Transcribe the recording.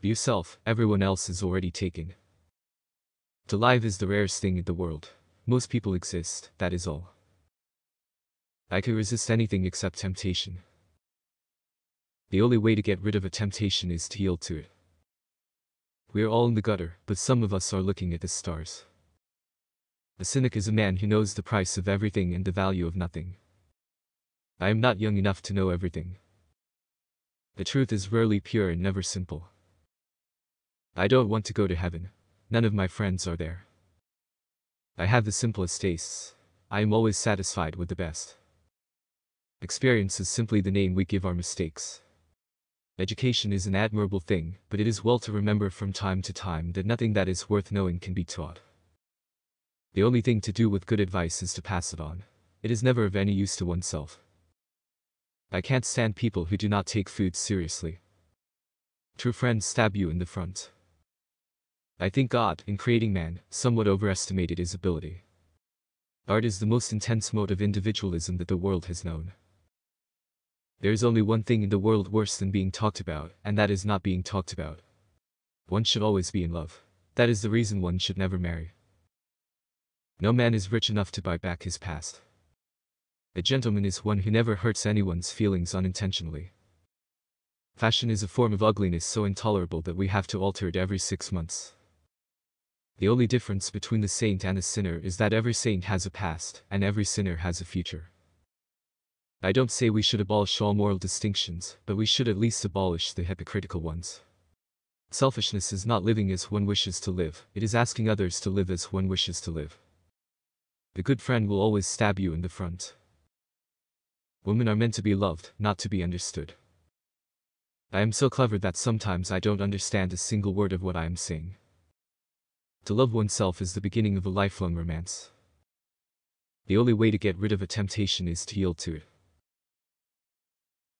Be yourself, everyone else is already taken. To live is the rarest thing in the world. Most people exist, that is all. I can resist anything except temptation. The only way to get rid of a temptation is to yield to it. We are all in the gutter, but some of us are looking at the stars. A cynic is a man who knows the price of everything and the value of nothing. I am not young enough to know everything. The truth is rarely pure and never simple. I don't want to go to heaven. None of my friends are there. I have the simplest tastes. I am always satisfied with the best. Experience is simply the name we give our mistakes. Education is an admirable thing, but it is well to remember from time to time that nothing that is worth knowing can be taught. The only thing to do with good advice is to pass it on. It is never of any use to oneself. I can't stand people who do not take food seriously. True friends stab you in the front. I think God, in creating man, somewhat overestimated his ability. Art is the most intense mode of individualism that the world has known. There is only one thing in the world worse than being talked about, and that is not being talked about. One should always be in love. That is the reason one should never marry. No man is rich enough to buy back his past. A gentleman is one who never hurts anyone's feelings unintentionally. Fashion is a form of ugliness so intolerable that we have to alter it every six months. The only difference between the saint and the sinner is that every saint has a past, and every sinner has a future. I don't say we should abolish all moral distinctions, but we should at least abolish the hypocritical ones. Selfishness is not living as one wishes to live, it is asking others to live as one wishes to live. The good friend will always stab you in the front. Women are meant to be loved, not to be understood. I am so clever that sometimes I don't understand a single word of what I am saying. To love oneself is the beginning of a lifelong romance. The only way to get rid of a temptation is to yield to it.